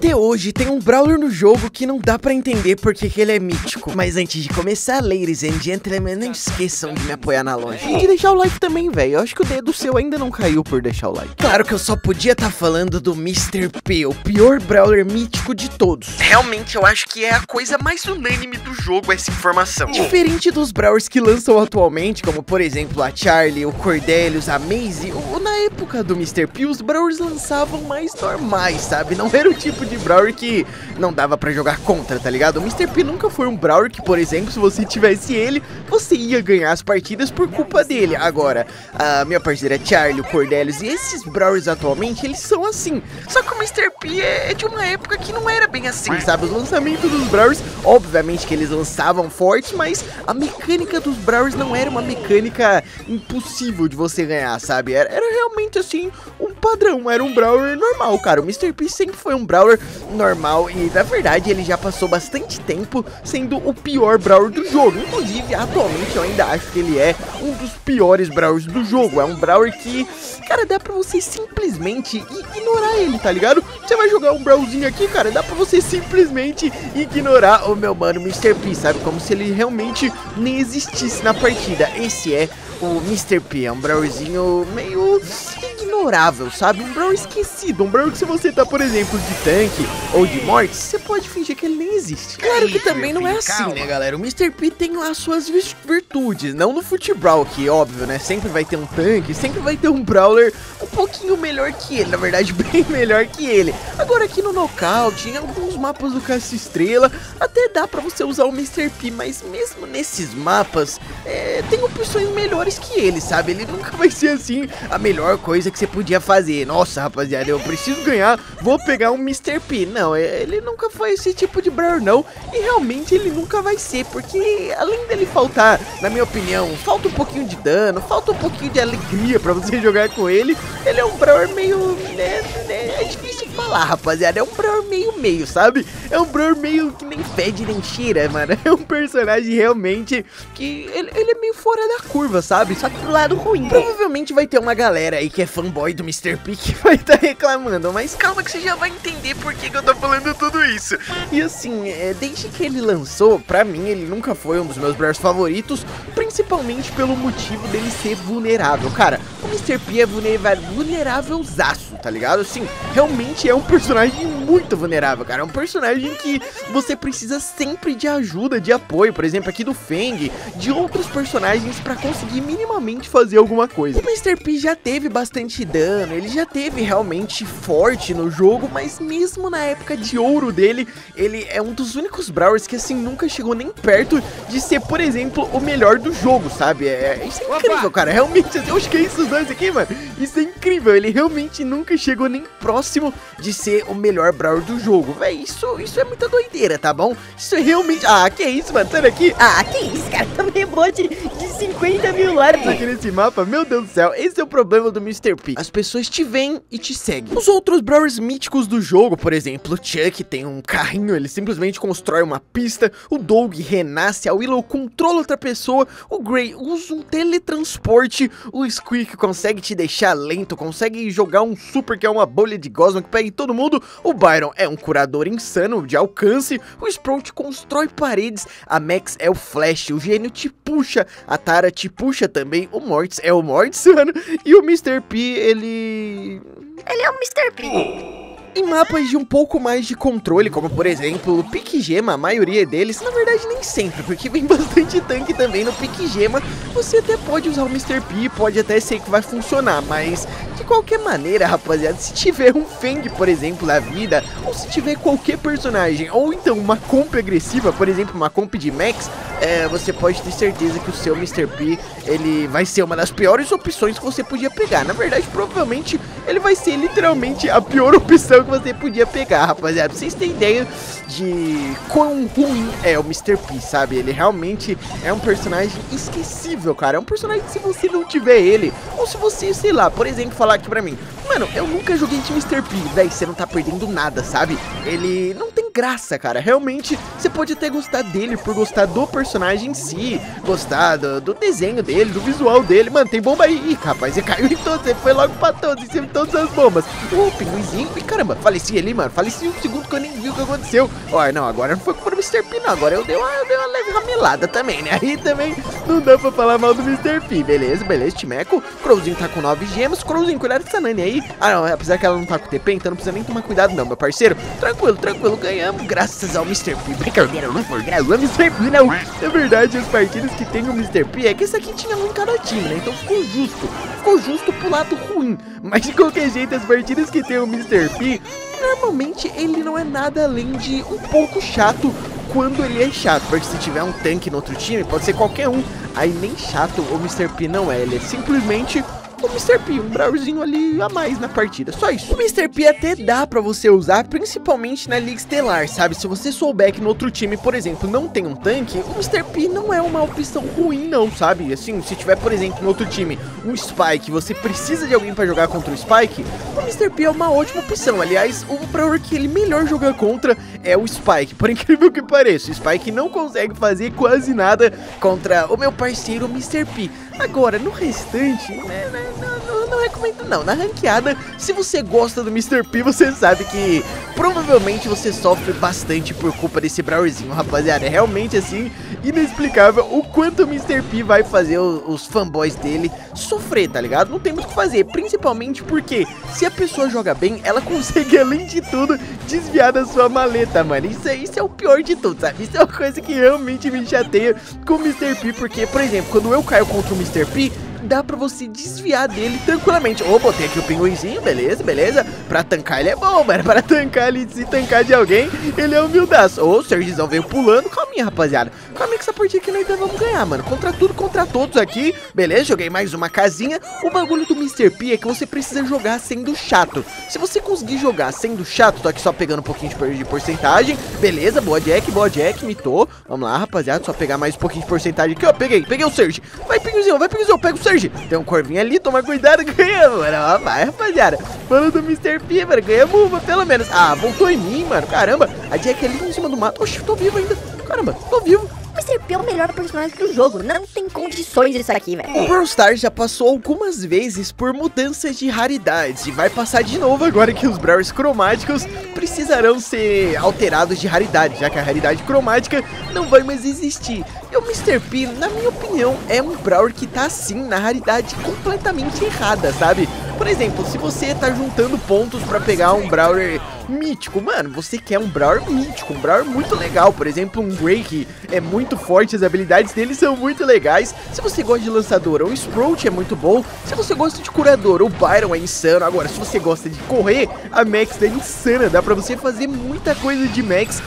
Até hoje tem um Brawler no jogo que não dá pra entender porque que ele é mítico. Mas antes de começar, ladies and gentlemen, não esqueçam de me apoiar na loja. E de deixar o like também, velho. Eu acho que o dedo seu ainda não caiu por deixar o like. Claro que eu só podia estar tá falando do Mr. P, o pior Brawler mítico de todos. Realmente eu acho que é a coisa mais unânime do jogo essa informação. Diferente dos Brawlers que lançam atualmente, como por exemplo a Charlie, o Cordelius, a Maze, ou na época do Mr. P, os Brawlers lançavam mais normais, sabe? Não era o tipo de Brawler que não dava pra jogar contra, tá ligado? O Mr. P nunca foi um Brawler que, por exemplo, se você tivesse ele, você ia ganhar as partidas por culpa dele. Agora, a minha parceira Charlie, o Cordelius e esses Brawlers atualmente, eles são assim. Só que o Mr. P é de uma época que não era bem assim, sabe? Os lançamentos dos Brawlers, obviamente que eles lançavam fortes, mas a mecânica dos Brawlers não era uma mecânica impossível de você ganhar, sabe? Era, era realmente assim, padrão, era um Brawler normal, cara. O Mr. P sempre foi um Brawler normal e, na verdade, ele já passou bastante tempo sendo o pior Brawler do jogo. Inclusive, atualmente, eu ainda acho que ele é um dos piores Brawlers do jogo. É um Brawler que, cara, dá pra você simplesmente ignorar ele, tá ligado? Você vai jogar um Brawlzinho aqui, cara, dá pra você simplesmente ignorar o meu mano Mr. P, sabe? Como se ele realmente nem existisse na partida. Esse é o Mr. P, é um Brawlzinho meio ignorável, sabe? Um Brawl esquecido, um Brawl que se você tá, por exemplo, de tanque ou de morte, você pode fingir que ele nem existe. Claro que também não é assim, né, galera? O Mr. P tem lá suas virtudes, não no futebol, que óbvio, né? Sempre vai ter um tanque, sempre vai ter um Brawler um pouquinho melhor que ele, na verdade, bem melhor que ele. Agora aqui no Knockout, em alguns mapas do Caça Estrela, até dá pra você usar o Mr. P, mas mesmo nesses mapas, é, tem opções melhores que ele, sabe? Ele nunca vai ser assim a melhor coisa que você podia fazer. Nossa, rapaziada, eu preciso ganhar, vou pegar um Mr. P. Não, é, ele nunca foi esse tipo de Brawler, não. E realmente ele nunca vai ser, porque além dele faltar, na minha opinião, falta um pouquinho de dano, falta um pouquinho de alegria pra você jogar com ele. Ele é um Brawler meio... Né, né, é difícil falar, rapaziada. É um Brawler meio meio, sabe? É um Brawler meio que nem fede nem cheira, mano. É um personagem realmente que ele, ele é meio fora da curva, sabe? Só que do lado ruim. Provavelmente vai ter uma galera aí que é fanboy do Mr. P que vai estar tá reclamando. Mas calma que você já vai entender por que, que eu tô falando tudo isso. E assim, é, desde que ele lançou, pra mim, ele nunca foi um dos meus Brawlers favoritos. Principalmente pelo motivo dele ser vulnerável. Cara, Mr. P é vulnerável, vulnerável zaço, tá ligado? Assim, realmente é um personagem muito vulnerável, cara. É um personagem que você precisa sempre de ajuda, de apoio. Por exemplo, aqui do Feng, de outros personagens pra conseguir minimamente fazer alguma coisa. O Mr. P já teve bastante dano, ele já teve realmente forte no jogo, mas mesmo na época de ouro dele, ele é um dos únicos Brawlers que assim nunca chegou nem perto de ser, por exemplo, o melhor do jogo, sabe? É, isso é incrível, cara. Realmente, eu acho que é isso dois aqui, mano. Isso é incrível. Ele realmente nunca chegou nem próximo de ser o melhor Brawler do jogo. Véi, isso, isso é muita doideira, tá bom? Isso é realmente... Ah, que isso, mano? Sai daqui. Ah, que isso, cara? Tomei um monte de 50 mil likes aqui nesse mapa. Meu Deus do céu, esse é o problema do Mr. P. As pessoas te veem e te seguem. Os outros Brawlers míticos do jogo, por exemplo, o Chuck tem um carrinho, ele simplesmente constrói uma pista. O Doug renasce, a Willow controla outra pessoa. O Gray usa um teletransporte. O Squeak consegue te deixar lento, consegue jogar um super que é uma bolha de gosma que pega todo mundo. O Byron é um curador insano de alcance. O Sprout constrói paredes. A Max é o Flash. O gênio te puxa. A Tara te puxa também. O Mortis é o Mortis, mano. E o Mr. P, ele... Ele é o Mr. P. Em mapas de um pouco mais de controle, como por exemplo o Pique Gema, a maioria deles, na verdade nem sempre, porque vem bastante tanque também no Pique Gema, você até pode usar o Mr. P, pode até ser que vai funcionar, mas qualquer maneira, rapaziada, se tiver um Feng, por exemplo, na vida, ou se tiver qualquer personagem, ou então uma comp agressiva, por exemplo, uma comp de Max, é, você pode ter certeza que o seu Mr. P, ele vai ser uma das piores opções que você podia pegar. Na verdade, provavelmente, ele vai ser literalmente a pior opção que você podia pegar, rapaziada. Pra vocês terem ideia de quão ruim é o Mr. P, sabe? Ele realmente é um personagem esquecível, cara. É um personagem que se você não tiver ele, ou se você, sei lá, por exemplo, falar aqui pra mim, mano, eu nunca joguei de Mr. P, velho, você não tá perdendo nada, sabe? Ele não tem graça, cara. Realmente, você pode até gostar dele por gostar do personagem em si, gostar do, do desenho dele, do visual dele. Mano, tem bomba aí. Ih, rapaz, você caiu em todos, você foi logo pra todos, em cima de todas as bombas. O pinguizinho, e caramba, faleci ali, mano. Faleci um segundo que eu nem o que aconteceu. Ó, não, agora não foi culpa do Mr. P, não. Agora eu dei uma, eu dei uma leve ramelada também, né? Aí também não dá pra falar mal do Mr. P. Beleza, beleza, Timeco. Crowzinho tá com 9 gemas. Crowzinho, cuidado dessa Nani aí. Ah, não, apesar que ela não tá com TP, então não precisa nem tomar cuidado, não, meu parceiro. Tranquilo, tranquilo, ganhamos graças ao Mr. P. Brincadeira, não foi graças ao Mr. P, não. É verdade, as partidas que tem o Mr. P é que esse aqui tinha um cada time, né? Então ficou justo. Ficou justo pro lado ruim. Mas de qualquer jeito, as partidas que tem o Mr. P, normalmente ele não é nada além de um pouco chato quando ele é chato. Porque se tiver um tanque no outro time, pode ser qualquer um. Aí nem chato o Mr. P não é. Ele é simplesmente o Mr. P, um Brawlzinho ali a mais na partida, só isso. O Mr. P até dá pra você usar, principalmente na Liga Estelar, sabe? Se você souber que no outro time, por exemplo, não tem um tanque, o Mr. P não é uma opção ruim não, sabe? Assim, se tiver, por exemplo, no outro time, um Spike, você precisa de alguém pra jogar contra o Spike, o Mr. P é uma ótima opção. Aliás, o Brawler que ele melhor joga contra é o Spike, por incrível que pareça. O Spike não consegue fazer quase nada contra o meu parceiro Mr. P. Agora, no restante, né, né, não, não, recomendo não. Na ranqueada, se você gosta do Mr. P, você sabe que provavelmente você sofre bastante por culpa desse Brawlerzinho, rapaziada. É realmente, assim, inexplicável o quanto o Mr. P vai fazer os, os fanboys dele sofrer, tá ligado? Não tem muito o que fazer, principalmente porque se a pessoa joga bem, ela consegue, além de tudo, desviar da sua maleta, mano. Isso, é, isso é o pior de tudo, sabe? Isso é uma coisa que realmente me chateia com o Mr. P, porque, por exemplo, quando eu caio contra o. Mr. P, dá pra você desviar dele tranquilamente. Ô, oh, botei aqui o pinguinzinho, beleza, beleza. Pra tancar ele é bom, mano. Pra tancar ele, se tancar de alguém, ele é humildaço. Ô, oh, o Sergizão veio pulando. Calminha, rapaziada. Calma que essa partida aqui nós ainda vamos ganhar, mano. Contra tudo, contra todos aqui. Beleza, joguei mais uma casinha. O bagulho do Mr. P é que você precisa jogar sendo chato. Se você conseguir jogar sendo chato, tô aqui só pegando um pouquinho de porcentagem. Beleza, boa Jack, boa Jack, mitou. Vamos lá, rapaziada, só pegar mais um pouquinho de porcentagem aqui, ó. Peguei, peguei o Serge. Vai, pinguinzinho, vai, pinguinzinho, pega o Serge. Tem um corvinho ali, toma cuidado, ganhamos, mano. Vai, rapaziada. Falando do Mr. P, mano, ganhamos uma, pelo menos. Ah, voltou em mim, mano. Caramba, a Jack ali em cima do mato. Oxi, tô vivo ainda. Caramba, tô vivo. Mr. P é o melhor personagem do jogo. Não tem condições isso aqui, velho. O Brawl Stars já passou algumas vezes por mudanças de raridades e vai passar de novo agora que os Brawlers cromáticos precisarão ser alterados de raridade, já que a raridade cromática não vai mais existir. E o Mr. P, na minha opinião, é um Brawler que tá assim na raridade completamente errada, sabe? Por exemplo, se você tá juntando pontos pra pegar um Brawler mítico, mano, você quer um Brawler mítico, um Brawler muito legal, por exemplo, um que é muito forte, as habilidades dele são muito legais. Se você gosta de lançador, o Sprout é muito bom. Se você gosta de curador, o Byron é insano. Agora, se você gosta de correr, a Max é insana, dá pra você fazer muita coisa de Max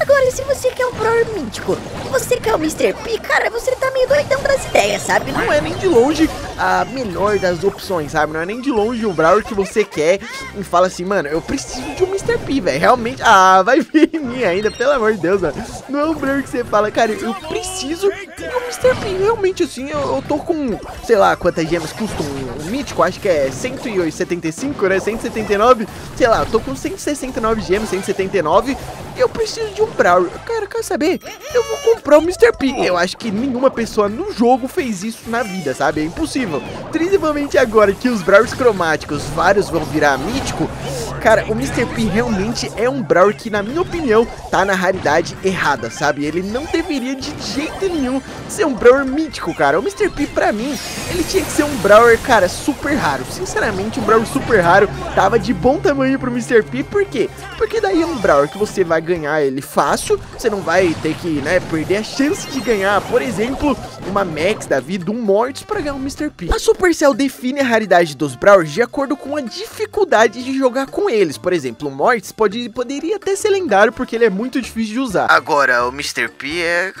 Agora, se você quer um Brawler mítico e você quer o Mr. P, cara, você tá meio doidão das ideias, sabe? Não é nem de longe a melhor das opções, sabe? Não é nem de longe o Brawler que você quer e fala assim, mano, eu preciso de um Mr. P, velho. Realmente, ah, vai vir em mim ainda, pelo amor de Deus, mano. Não é um Brawler que você fala, cara, eu preciso um Mr. P. Realmente, assim, eu, eu tô com, sei lá, quantas gemas custa um, um mítico, acho que é 175, né? 179, sei lá, eu tô com 169 gemas, 179 eu preciso de um Brawler. Cara, quer saber? Eu vou comprar o Mr. P. Eu acho que nenhuma pessoa no jogo fez isso na vida, sabe? É impossível. Principalmente agora que os Brawlers cromáticos, vários vão virar mítico. Cara, o Mr. P realmente é um Brawler que, na minha opinião, tá na raridade errada, sabe? Ele não deveria de jeito nenhum ser um Brawler mítico, cara. O Mr. P, pra mim, ele tinha que ser um Brawler, cara, super raro. Sinceramente, um Brawler super raro tava de bom tamanho pro Mr. P. Por quê? Porque daí é um Brawler que você vai ganhar ele fácil, você não vai ter que, né, perder a chance de ganhar, por exemplo, uma Max da vida, um Mortis para ganhar um Mr. P. A Supercell define a raridade dos Brawlers de acordo com a dificuldade de jogar com eles. Por exemplo, o Mortis pode, poderia até ser lendário porque ele é muito difícil de usar. Agora, o Mr. P é...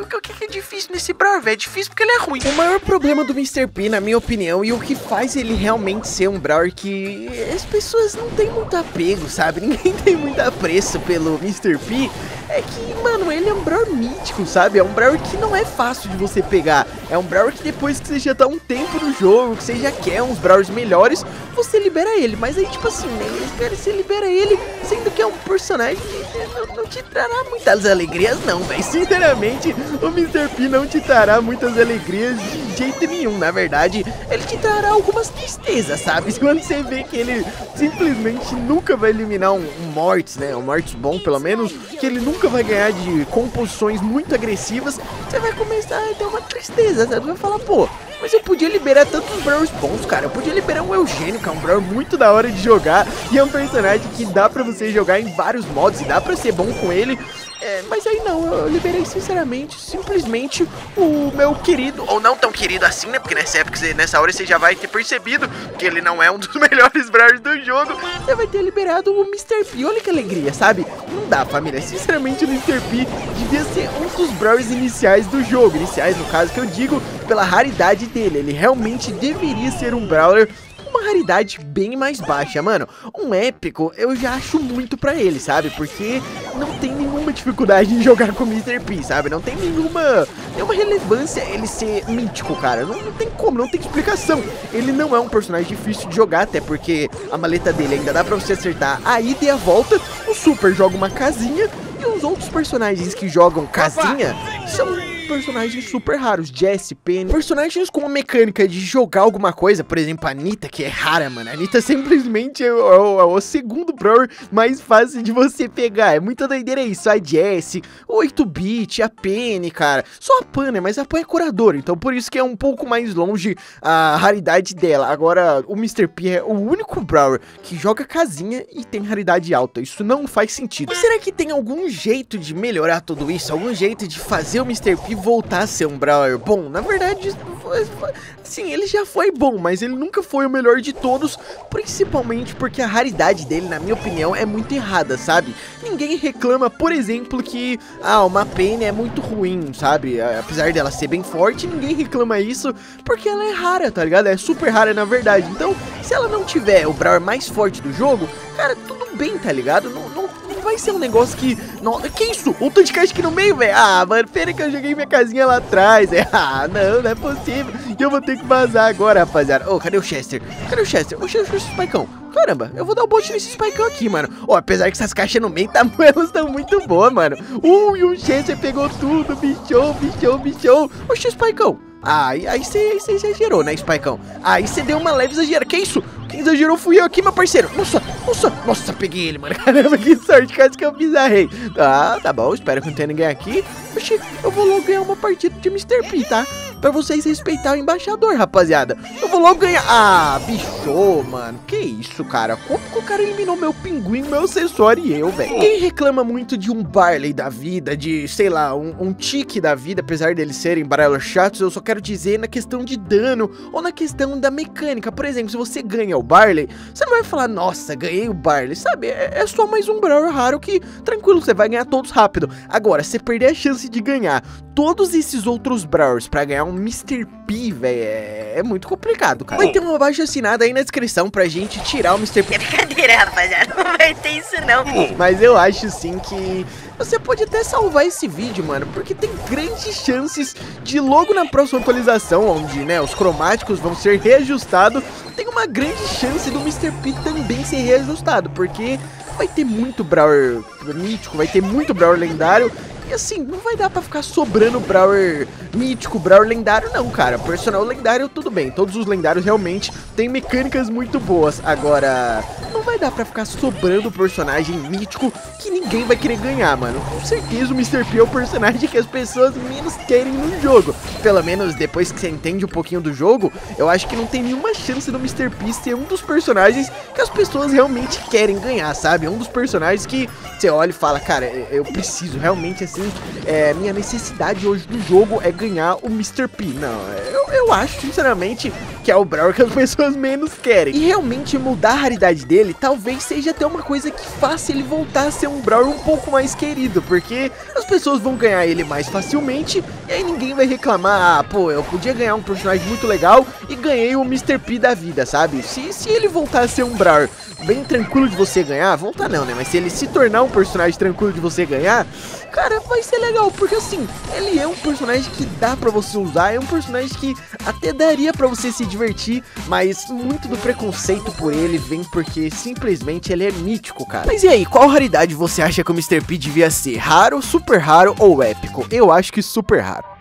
O que é difícil nesse Brawler, É difícil porque ele é ruim. O maior problema do Mr. P, na minha opinião, e o que faz ele realmente ser um Brawler que as pessoas não têm muito apego, sabe? Ninguém tem muito apreço pelo Mr. P é que, mano, ele é um Brawl mítico, sabe? É um Brawl que não é fácil de você pegar. É um Brawl que depois que você já tá um tempo no jogo, que você já quer uns Brawls melhores, você libera ele. Mas aí, tipo assim, né? Você libera ele, sendo que é um personagem que não, não te trará muitas alegrias, não, velho. Sinceramente, o Mr. P não te trará muitas alegrias de jeito nenhum. Na verdade, ele te trará algumas tristezas, sabe? Quando você vê que ele simplesmente nunca vai eliminar um, um Mortis, né? Um Mortis bom, pelo menos, que ele nunca vai ganhar de composições muito agressivas, você vai começar a ter uma tristeza, sabe? Você vai falar, pô, mas eu podia liberar tantos Brawls bons, cara. Eu podia liberar um Eugênio, que é um Brawl muito da hora de jogar. E é um personagem que dá pra você jogar em vários modos e dá pra ser bom com ele. É, mas aí não, eu liberei sinceramente, simplesmente o meu querido, ou não tão querido assim, né? Porque nessa época, nessa hora você já vai ter percebido que ele não é um dos melhores Brawlers do jogo. Você vai ter liberado o Mr. P. Olha que alegria, sabe? Não dá, família. Sinceramente, o Mr. P devia ser um dos Brawlers iniciais do jogo. Iniciais, no caso, que eu digo pela raridade dele. Ele realmente deveria ser um Brawler uma raridade bem mais baixa, mano. Um épico eu já acho muito pra ele, sabe? Porque não tem dificuldade em jogar com o Mr. P, sabe? Não tem nenhuma, nenhuma relevância ele ser mítico, cara. Não, não tem como, não tem explicação. Ele não é um personagem difícil de jogar, até porque a maleta dele ainda dá pra você acertar a ida e a volta. O Super joga uma casinha e os outros personagens que jogam casinha são personagens super raros, Jesse, Penny, personagens com a mecânica de jogar alguma coisa, por exemplo, a Anitta, que é rara, mano, a Anitta simplesmente é o, é o segundo brawler mais fácil de você pegar, é muita doideira isso, a Jesse, o 8-bit, a Penny, cara, só a Pan, né, mas a Pan é curadora, então por isso que é um pouco mais longe a raridade dela, agora o Mr. P é o único brawler que joga casinha e tem raridade alta, isso não faz sentido. Mas será que tem algum jeito de melhorar tudo isso, algum jeito de fazer o Mr. P voltar a ser um Brawler bom. Na verdade, sim, ele já foi bom, mas ele nunca foi o melhor de todos, principalmente porque a raridade dele, na minha opinião, é muito errada, sabe? Ninguém reclama, por exemplo, que ah, uma Penny é muito ruim, sabe? Apesar dela ser bem forte, ninguém reclama isso porque ela é rara, tá ligado? É super rara na verdade. Então, se ela não tiver o Brawler mais forte do jogo, cara, tudo bem, tá ligado? Não, não vai ser um negócio que... Não, que isso? Um Tudcast aqui no meio, velho? Ah, mano, pera que eu joguei minha casinha lá atrás. É, ah, não, não é possível. Eu vou ter que vazar agora, rapaziada. Ô, oh, cadê o Chester? Cadê o Chester? O Chester, o Spikeão. Caramba, eu vou dar um bot nesse Spikeão aqui, mano. Ó, oh, apesar que essas caixas no meio, tá, elas estão muito boas, mano. Uh, e o Chester pegou tudo, bichou, bichou, bichou. Oxe, Spikeão. Ah, aí você exagerou, né, Spikeão? Aí você deu uma leve exagera. Que isso? Quem exagerou fui eu aqui, meu parceiro. Nossa, nossa, nossa, peguei ele, mano. Caramba, que sorte, quase que eu bizarrei. Tá, tá bom, espero que não tenha ninguém aqui. Oxi, eu vou logo ganhar uma partida de Mr. P, tá? Pra vocês respeitar o embaixador, rapaziada. Eu vou logo ganhar. Ah, bicho, mano. Que isso, cara? Como que o cara eliminou meu pinguim, meu acessório e eu, velho? Quem reclama muito de um Barley da vida, de, sei lá, um, um tique da vida, apesar deles serem baralhos chatos, eu só quero dizer na questão de dano ou na questão da mecânica. Por exemplo, se você ganha o Barley, você não vai falar, nossa, ganhei o Barley, sabe? É, é só mais um Brawler raro que, tranquilo, você vai ganhar todos rápido. Agora, você perder a chance de ganhar todos esses outros Brawlers pra ganhar um Mr. P, velho, é, é, muito complicado, cara. Vai ter uma baixa assinada aí na descrição pra gente tirar o Mr. P. É brincadeira, rapaziada, não vai ter isso não. Mas eu acho sim que você pode até salvar esse vídeo, mano, porque tem grandes chances de logo na próxima atualização, onde, né, os cromáticos vão ser reajustados, tem uma grande chance do Mr. P também ser reajustado, porque vai ter muito Brawler mítico, vai ter muito Brawler lendário, e assim, não vai dar pra ficar sobrando Brawler mítico, Brawler lendário, não, cara. Personal lendário, tudo bem. Todos os lendários realmente têm mecânicas muito boas. Agora, não vai dar pra ficar sobrando personagem mítico que ninguém vai querer ganhar, mano. Com certeza o Mr. P é o personagem que as pessoas menos querem no jogo. Pelo menos depois que você entende um pouquinho do jogo, eu acho que não tem nenhuma chance do Mr. P ser um dos personagens que as pessoas realmente querem ganhar, sabe? Um dos personagens que você olha e fala, cara, eu preciso realmente, assim, é, minha necessidade hoje do jogo é ganhar o Mr. P. Não, eu, eu acho, sinceramente, que é o Brawl que as pessoas menos querem. E realmente mudar a raridade dele talvez seja até uma coisa que faça ele voltar a ser um Brawl um pouco mais querido, porque as pessoas vão ganhar ele mais facilmente e aí ninguém vai reclamar, ah, pô, eu podia ganhar um personagem muito legal e ganhei o Mr. P da vida, sabe? Se, se ele voltar a ser um Brawl bem tranquilo de você ganhar, voltar não, né? Mas se ele se tornar um personagem tranquilo de você ganhar, cara, vai ser legal, porque assim, ele é um personagem que dá pra você usar, é um personagem que até daria pra você se divertir, mas muito do preconceito por ele vem porque simplesmente ele é mítico, cara. Mas e aí, qual raridade você acha que o Mr. P devia ser? Raro, super raro ou épico? Eu acho que super raro.